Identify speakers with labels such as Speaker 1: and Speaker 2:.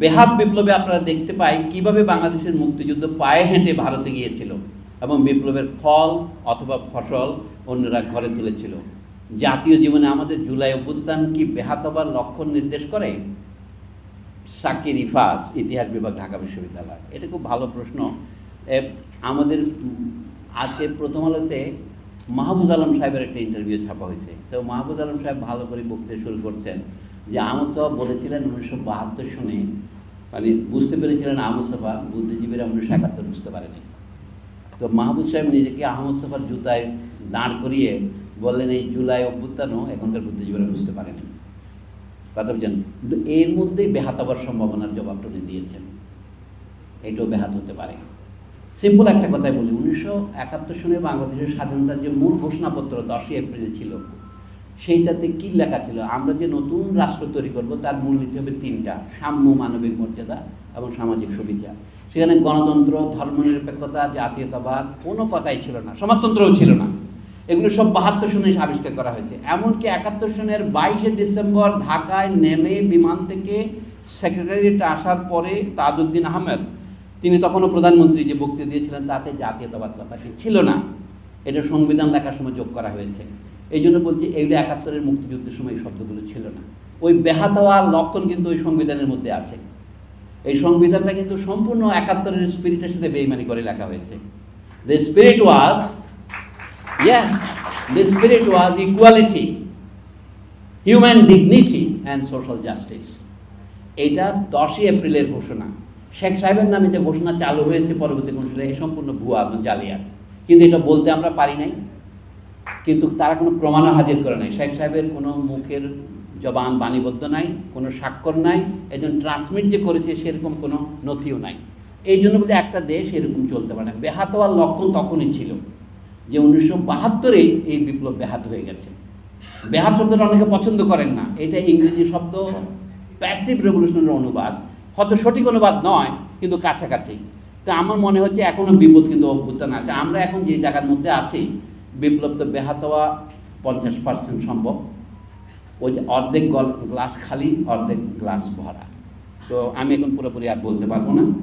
Speaker 1: বেহাত বিপ্লবে আপনারা দেখতে পাই কীভাবে বাংলাদেশের মুক্তিযুদ্ধ পায়ে হেঁটে ভারতে গিয়েছিল এবং বিপ্লবের ফল অথবা ফসল অন্যরা ঘরে তুলেছিল। জাতীয় জীবনে আমাদের জুলাই অভ্যুত্থান কি বেহাত হবার লক্ষণ নির্দেশ করে? সাকির ইফাস ইতিহাস বিভাগ, ঢাকা বিশ্ববিদ্যালয়। এটা খুব ভালো প্রশ্ন। আমাদের আজকে প্রথম আলোতে মাহবুজ আলম সাহেবের একটা ইন্টারভিউ ছাপা হয়েছে। তো মাহবুজ আলম সাহেব ভালো করে বক্তৃতা শুরু করছেন। যে সাহেব বলেছিলেন উনিশশো বাহাত্তর সনে মানে বুঝতে পেরেছিলেন আহমদ সাফা বুদ্ধিজীবীরা উনিশশো একাত্তর বুঝতে পারেনি। তো মাহবুব সাহেব নিজেকে আহমদ সাফার জুতায় দাঁড় করিয়ে বললেন, এই জুলাই অভ্যুত্থানও এখনকার বুদ্ধিজীবীরা বুঝতে পারেনি। কথা বুঝছেন কিন্তু এর মধ্যেই বেহাত হবার সম্ভাবনার জবাবটা উনি দিয়েছেন। এটাও বেহাত হতে পারে। সিম্পল একটা কথাই বলি, উনিশশো একাত্তর সনে বাংলাদেশের স্বাধীনতার যে মূল ঘোষণাপত্র দশই এপ্রিলে ছিল সেইটাতে কি লেখা ছিল? আমরা যে নতুন রাষ্ট্র তৈরি করব, তার মূলনীতি হবে তিনটা, সাম্য মানবিক মর্যাদা এবং সামাজিক সুবিচার সেখানে গণতন্ত্র ধর্মনিরপেক্ষতা জাতীয়তাবাদ, কোনো কথাই ছিল না, সমাজতন্ত্রও ছিল না। এগুলো সব বাহাত্তর সনে আবিষ্কার করা হয়েছে। এমনকি একাত্তর সনের বাইশে ডিসেম্বর ঢাকায় নেমে বিমান থেকে সেক্রেটারিয়েটে আসার পরে তাজউদ্দিন আহমেদ, তিনি তখনও প্রধানমন্ত্রী যে বক্তৃতা দিয়েছিলেন, তাতে জাতীয়তাবাদ কথাটি ছিল না। এটা সংবিধান লেখার সময় যোগ করা হয়েছে। এই জন্য বলছি এইগুলো একাত্তরের মুক্তিযুদ্ধের সময় এই শব্দগুলো ছিল না। ওই বেহাত হওয়ার লক্ষণ কিন্তু ওই সংবিধানের মধ্যে আছে। এই সংবিধানটা কিন্তু সম্পূর্ণ একাত্তরের স্পিরিটের সাথে বেইমানি করে লেখা হয়েছে। The spirit was Yes, the spirit was equality, human dignity and social justice. এটা দশই এপ্রিলের ঘোষণা। শেখ সাহেবের নামে যে ঘোষণা চালু হয়েছে পরবর্তী ঘোষণা এই সম্পূর্ণ ভুয়া এবং জালিয়াত। কিন্তু এটা বলতে আমরা পারি নাই। কিন্তু তারা কোনো প্রমাণও হাজির করে নাই। শেখ সাহেবের কোনো মুখের জবান বাণীবদ্ধ নাই, কোনো স্বাক্ষর নাই, একজন ট্রান্সমিট যে করেছে সেরকম কোনো নথিও নাই। এই জন্য বলতে একটা দেশ এরকম চলতে পারে না। বেহাত হওয়ার লক্ষণ তখনই ছিল যে উনিশশো বাহাত্তরে এই বিপ্লব বেহাত হয়ে গেছে। বেহাত শব্দটা অনেকে পছন্দ করেন না। এটা ইংরেজি শব্দ প্যাসিভ রেভলিউশনের অনুবাদ। হয়তো সঠিক অনুবাদ নয়, কিন্তু কাছাকাছি। তো আমার মনে হচ্ছে এখনও বিপদ কিন্তু অভ্যুত্থান আছে। আমরা এখন যে জায়গার মধ্যে আছি বিপ্লব তো বেহাত হওয়া পঞ্চাশ পার্সেন্ট সম্ভব। ওই যে অর্ধেক গল- গ্লাস খালি, অর্ধেক গ্লাস ভরা। তো আমি এখন পুরোপুরি আর বলতে পারব না।